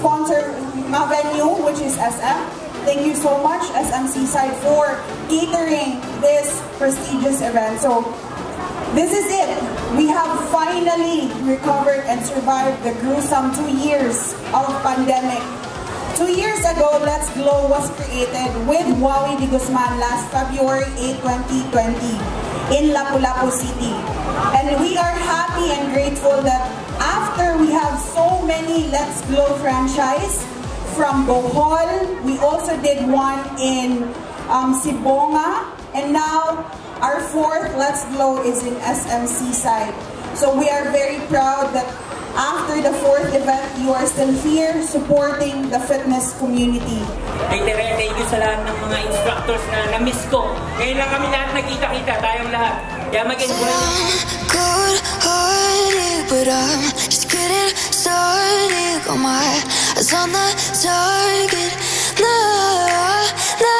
sponsor nga venue, which is SM. Thank you so much, SM Seaside, for catering this prestigious event. So, this is it. We have finally recovered and survived the gruesome two years of pandemic. Two years ago, Let's Glow was created with Wowie De Guzman last February 8, 2020 in Lapu-Lapu City. And we are happy and grateful that after we have so many Let's Glow franchise from Bohol, we also did one in um, Sibonga, and now our fourth Let's Glow is in SMC side. So we are very proud that after the fourth event, you are still here supporting the fitness community. Hey, Tere, thank you sa lahat ng mga instructors na na-miss ko. Ngayon lang kami lahat nagkita-kita, tayong lahat. Kaya mag-enjoy. Getting started. Got my eyes on the target. No, no.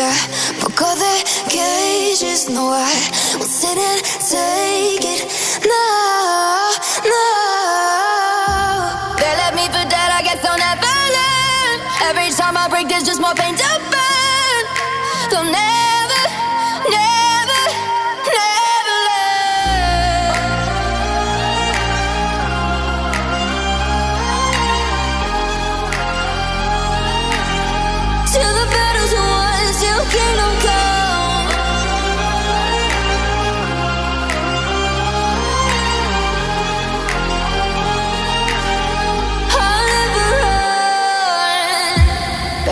I broke all their cages No, I won't sit and take it No, no They left me for dead, I guess I'll never learn. Every time I break, there's just more pain to burn. They'll never, never,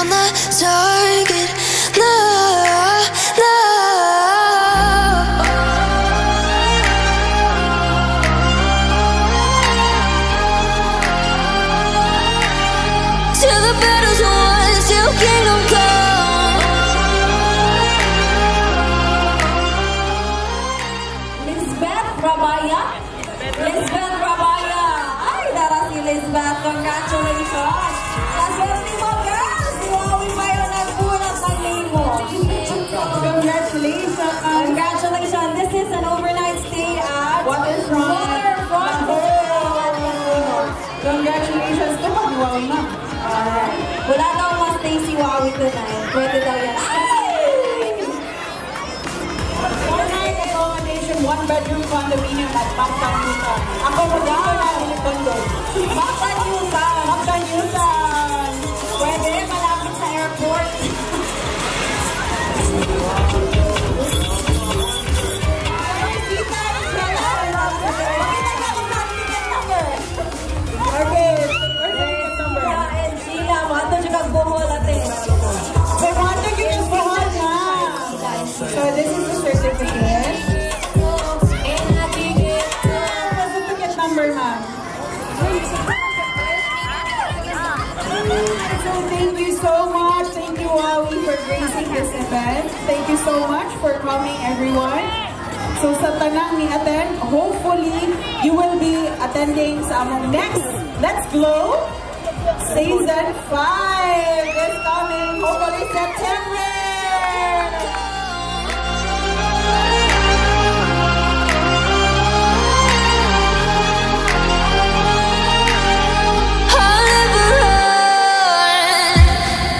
On the target. Till the battle's won, till kingdom come. Congratulations. Sa swerte mo, girls. Congratulations. Congratulations. This is an overnight stay at Waterfront. Waterfront. Congratulations to Wowie na. Alright. Wala daw mas Stacy Wowie tonight. Pwede daw yan. Ay! Four-night accommodation, one-bedroom condominium at Pampanyuta. Ako po dito na Ilitondo. Makanyutan! Pampanyutan! Number, ma'am? So, thank you so much. Thank you, Wowie, for gracing this event. Thank you so much for coming, everyone. So, sa tanang ni attend, hopefully, you will be attending sa among next Let's Glow Season 5 is coming, hopefully September!